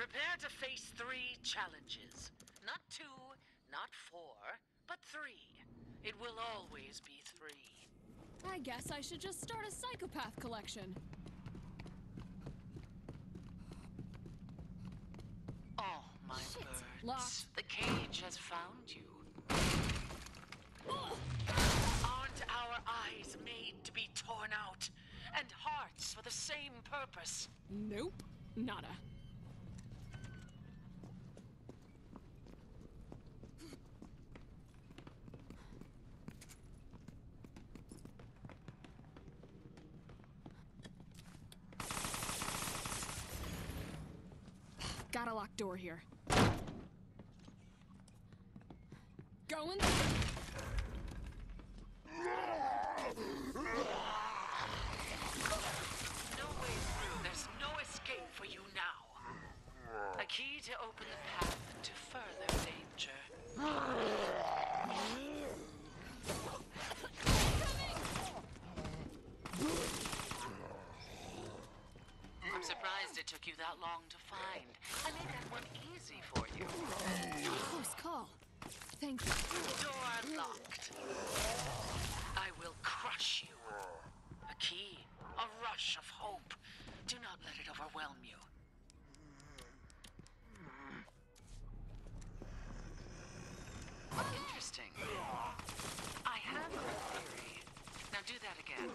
Prepare to face three challenges. Not two, not four, but three. It will always be three. I guess I should just start a psychopath collection. Oh, my Shit, birds. locked. The cage has found you. Aren't our eyes made to be torn out? And hearts for the same purpose? Nope. Nada. Got a locked door here. Going. No way through. There's no escape for you now. A key to open the path to further danger. It took you that long to find. I made that one easy for you. Close call. Thank you. Door locked. I will crush you. A key, a rush of hope. Do not let it overwhelm you. Interesting. I have a theory. Now do that again.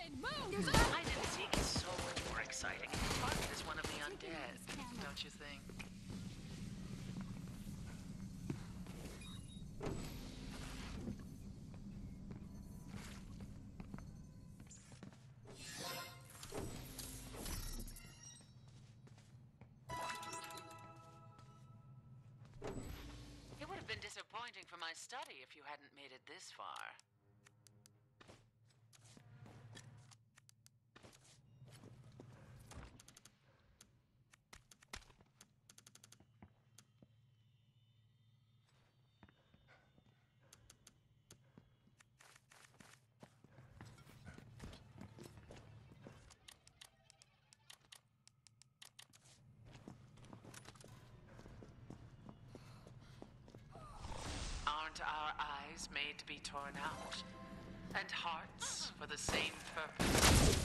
Hide and seek is so much more exciting. Target is one of the undead, don't you think? It would have been disappointing for my study if you hadn't made it this far. Aren't made to be torn out? And hearts mm-hmm. for the same purpose?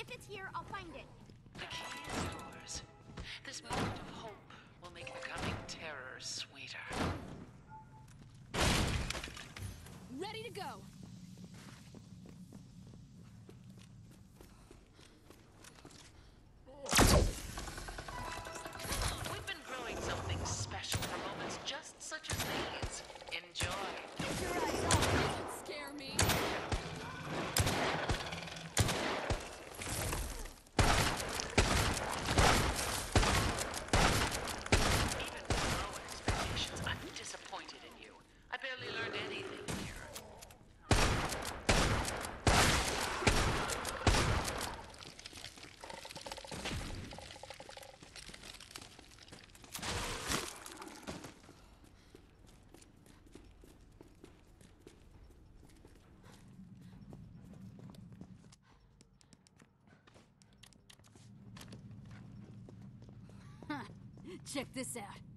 If it's here, I'll find it. The key is yours. This moment of hope will make the coming terror sweeter. Ready to go. barely learned anything here. Check this out.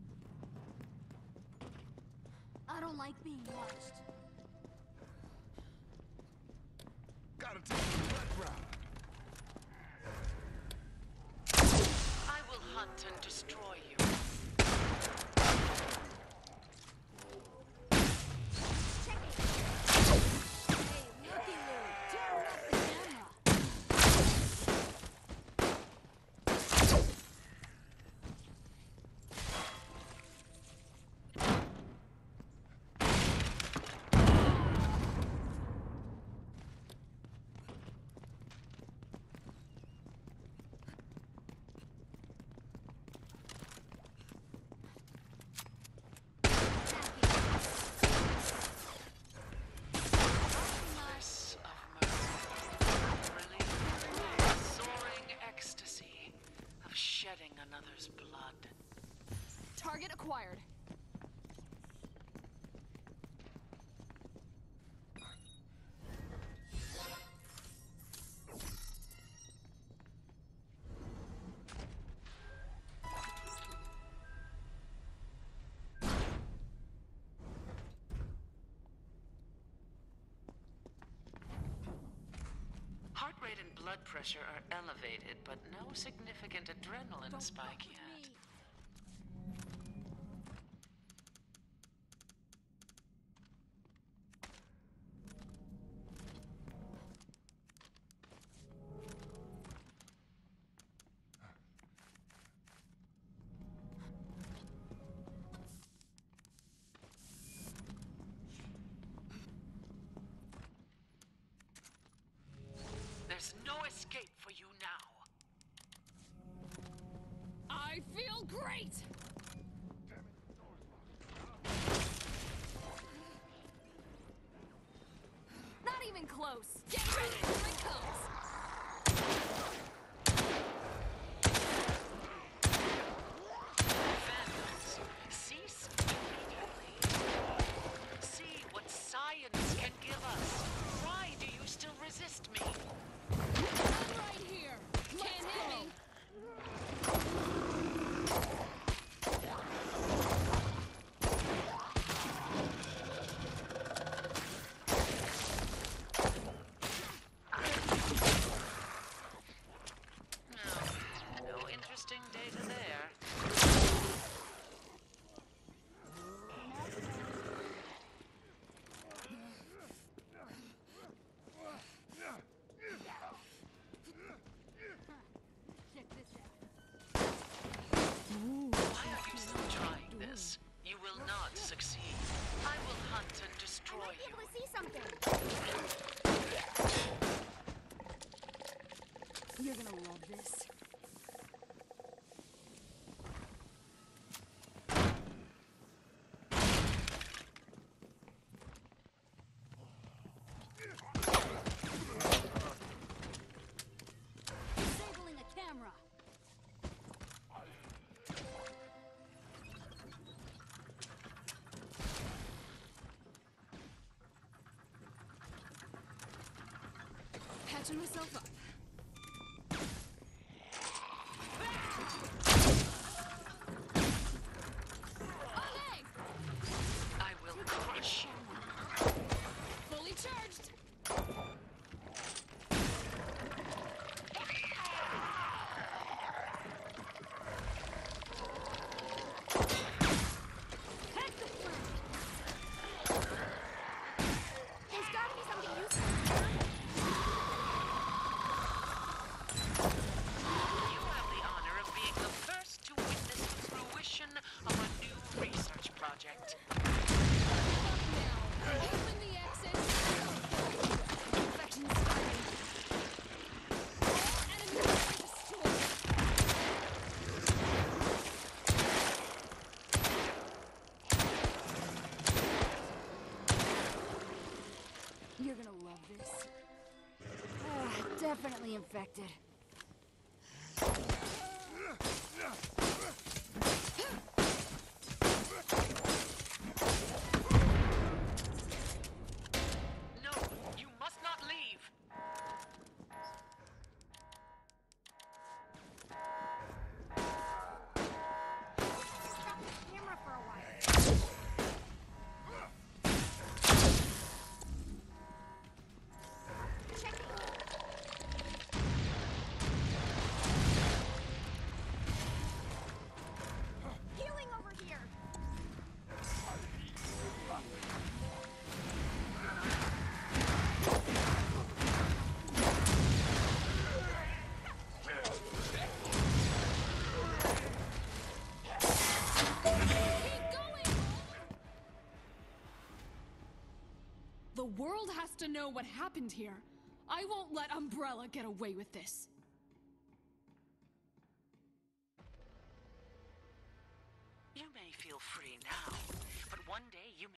I don't like being watched. Gotta take the red route. I will hunt and destroy you. required. Heart rate and blood pressure are elevated, but no significant adrenaline Don't spike yet. Great! Not even close. Get ready! patching myself up. infected. To know what happened here. I won't let Umbrella get away with this. You may feel free now, but one day you